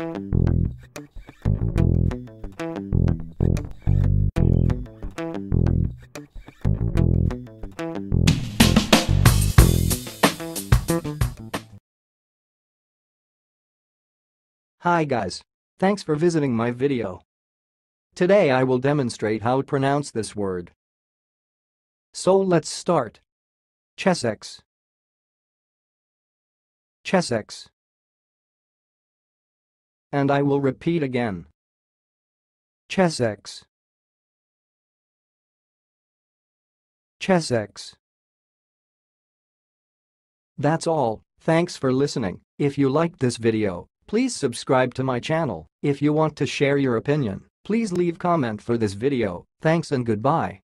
Hi guys. Thanks for visiting my video. Today I will demonstrate how to pronounce this word. So let's start. Chessex. Chessex. And I will repeat again. Chessex. Chessex. That's all, thanks for listening. If you liked this video, please subscribe to my channel. If you want to share your opinion, please leave comment for this video. Thanks and goodbye.